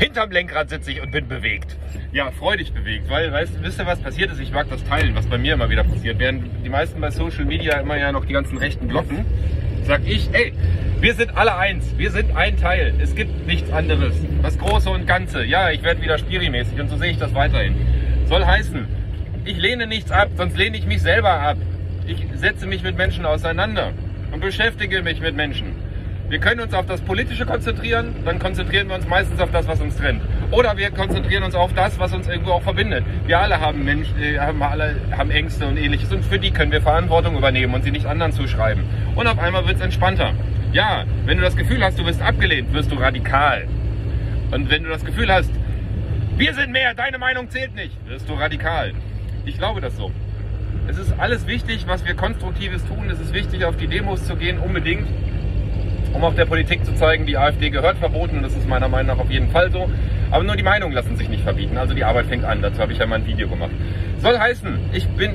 Hinterm Lenkrad sitze ich und bin bewegt. Ja, freudig bewegt, weil, weißt, wisst ihr, was passiert ist? Ich mag das teilen, was bei mir immer wieder passiert. Während die meisten bei Social Media immer ja noch die ganzen rechten blocken, sag ich, ey, wir sind alle eins, wir sind ein Teil. Es gibt nichts anderes. Das Große und Ganze. Ja, ich werde wieder spirimäßig und so sehe ich das weiterhin. Soll heißen, ich lehne nichts ab, sonst lehne ich mich selber ab. Ich setze mich mit Menschen auseinander und beschäftige mich mit Menschen. Wir können uns auf das Politische konzentrieren, dann konzentrieren wir uns meistens auf das, was uns trennt. Oder wir konzentrieren uns auf das, was uns irgendwo auch verbindet. Wir alle haben Mensch, äh, haben alle haben Ängste und ähnliches und für die können wir Verantwortung übernehmen und sie nicht anderen zuschreiben. Und auf einmal wird es entspannter. Ja, wenn du das Gefühl hast, du wirst abgelehnt, wirst du radikal. Und wenn du das Gefühl hast, wir sind mehr, deine Meinung zählt nicht, wirst du radikal. Ich glaube das so. Es ist alles wichtig, was wir Konstruktives tun. Es ist wichtig, auf die Demos zu gehen, unbedingt um auch der Politik zu zeigen, die AfD gehört verboten. Das ist meiner Meinung nach auf jeden Fall so. Aber nur die Meinungen lassen sich nicht verbieten. Also die Arbeit fängt an. Dazu habe ich ja mal ein Video gemacht. Soll heißen, ich bin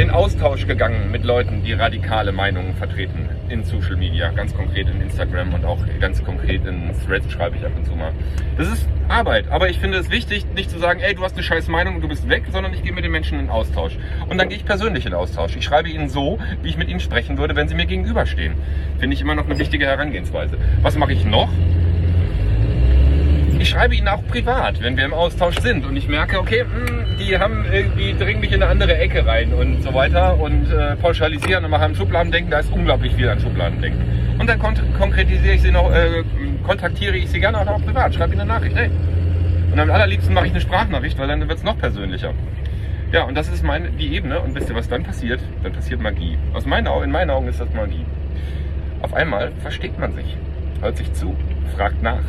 in Austausch gegangen mit Leuten, die radikale Meinungen vertreten in Social Media, ganz konkret in Instagram und auch ganz konkret in Threads schreibe ich ab und zu mal. Das ist Arbeit, aber ich finde es wichtig, nicht zu sagen, ey, du hast eine scheiß Meinung und du bist weg, sondern ich gehe mit den Menschen in Austausch. Und dann gehe ich persönlich in Austausch. Ich schreibe ihnen so, wie ich mit ihnen sprechen würde, wenn sie mir gegenüberstehen. Finde ich immer noch eine wichtige Herangehensweise. Was mache ich noch? Ich schreibe ihnen auch privat, wenn wir im Austausch sind und ich merke, okay, mh, hm, die haben irgendwie dringen mich in eine andere Ecke rein und so weiter und äh, pauschalisieren und machen Schubladendenken, da ist unglaublich viel an Schubladendenken. Und dann kon konkretisiere ich sie noch, äh, kontaktiere ich sie gerne auch noch privat, schreibe ihnen eine Nachricht, hey. Und am allerliebsten mache ich eine Sprachnachricht, weil dann wird es noch persönlicher. Ja, und das ist meine, die Ebene. Und wisst ihr, was dann passiert? Dann passiert Magie. Aus meinen in meinen Augen ist das Magie. Auf einmal versteht man sich, hört sich zu, fragt nach,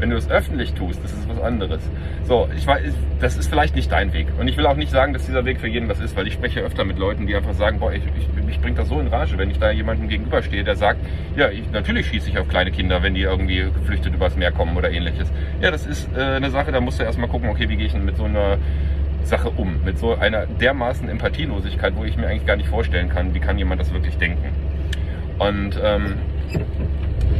wenn du es öffentlich tust, das ist was anderes. So, ich weiß, das ist vielleicht nicht dein Weg. Und ich will auch nicht sagen, dass dieser Weg für jeden was ist, weil ich spreche öfter mit Leuten, die einfach sagen, boah, ich, ich, mich bringt das so in Rage, wenn ich da jemandem gegenüberstehe, der sagt, ja, ich, natürlich schieße ich auf kleine Kinder, wenn die irgendwie geflüchtet übers Meer kommen oder ähnliches. Ja, das ist äh, eine Sache, da musst du erstmal gucken, okay, wie gehe ich denn mit so einer Sache um? Mit so einer dermaßen Empathielosigkeit, wo ich mir eigentlich gar nicht vorstellen kann, wie kann jemand das wirklich denken. Und ähm,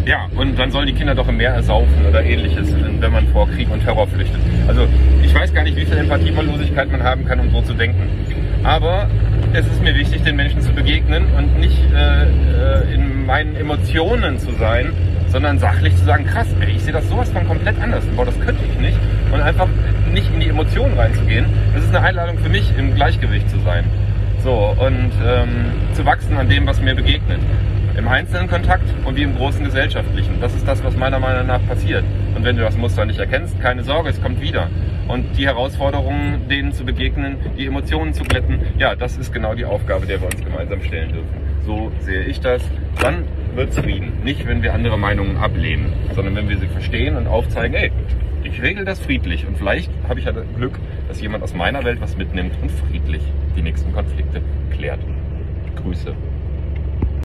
ja, und dann sollen die Kinder doch im Meer ersaufen oder ähnliches, wenn man vor Krieg und Terror flüchtet. Also ich weiß gar nicht, wie viel Empathielosigkeit man haben kann, um so zu denken. Aber es ist mir wichtig, den Menschen zu begegnen und nicht äh, äh, in meinen Emotionen zu sein, sondern sachlich zu sagen, krass, ey, ich sehe das sowas von komplett anders. Boah, das könnte ich nicht. Und einfach nicht in die Emotionen reinzugehen. Das ist eine Einladung für mich, im Gleichgewicht zu sein. So, und ähm, zu wachsen an dem, was mir begegnet im einzelnen Kontakt und wie im großen gesellschaftlichen. Das ist das, was meiner Meinung nach passiert. Und wenn du das Muster nicht erkennst, keine Sorge, es kommt wieder. Und die Herausforderungen, denen zu begegnen, die Emotionen zu glätten, ja, das ist genau die Aufgabe, der wir uns gemeinsam stellen dürfen. So sehe ich das. Dann wird Frieden. Nicht, wenn wir andere Meinungen ablehnen, sondern wenn wir sie verstehen und aufzeigen, ey, ich regel das friedlich. Und vielleicht habe ich ja Glück, dass jemand aus meiner Welt was mitnimmt und friedlich die nächsten Konflikte klärt. Grüße.